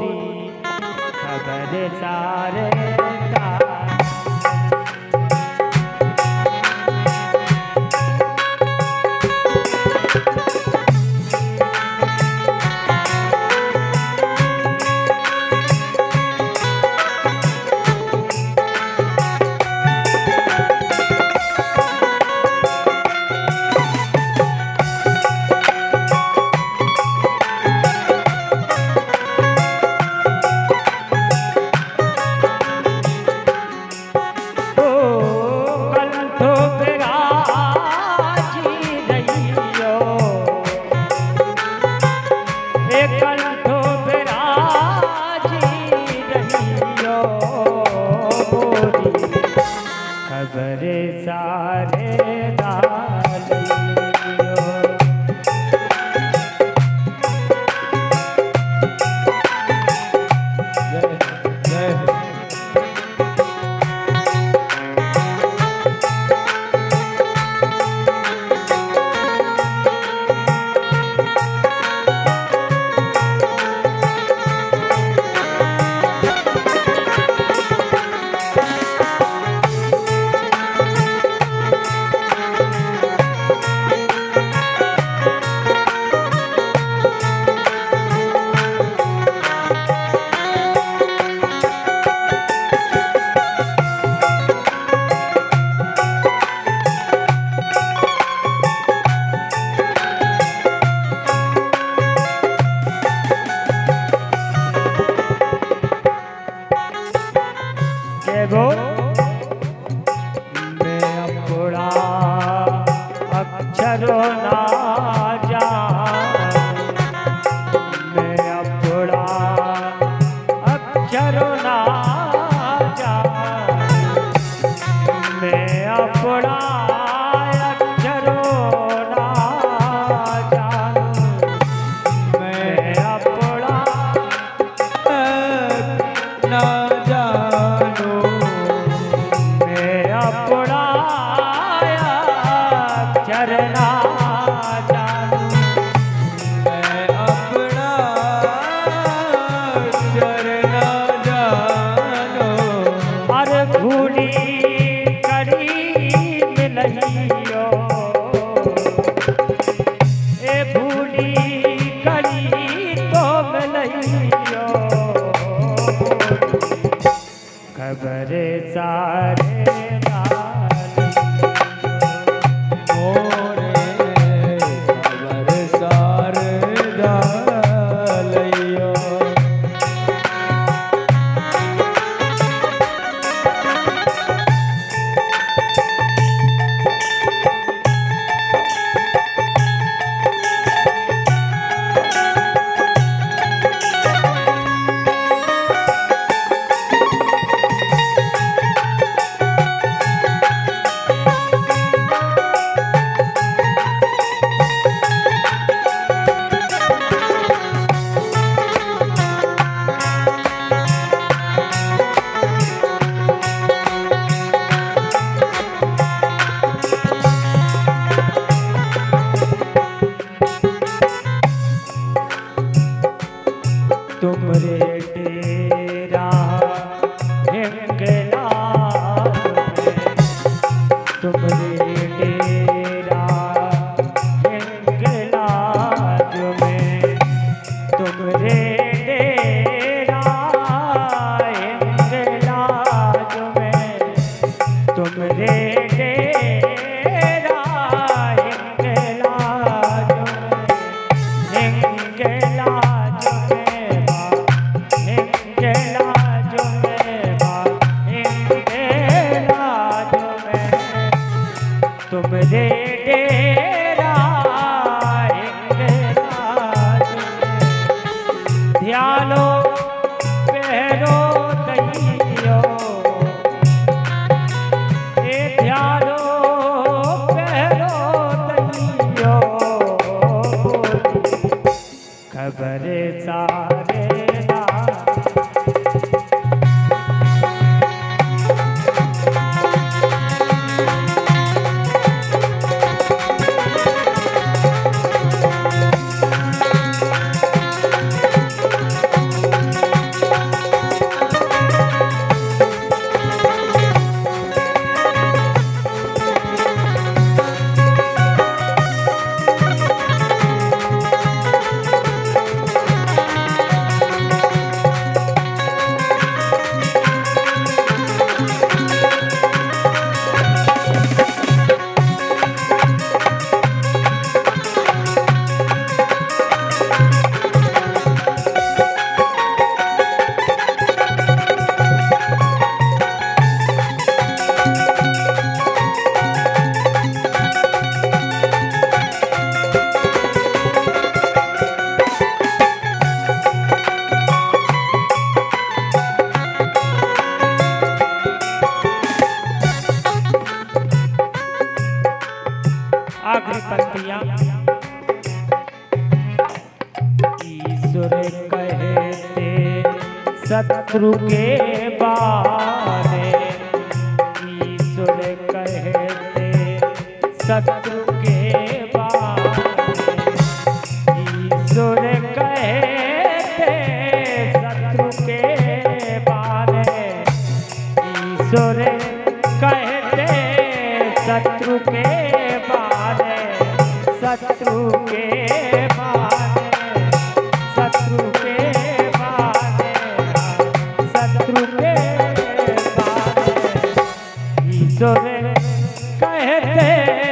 बोरी खबर खबर सारे दालियो आखिरी पंक्तियाँ ईश्वर कहते शत्रु के बारे। ईश्वर कहते शत्रु के Okay. शत्रु के बारे। ईश्वर शत्रु के कहते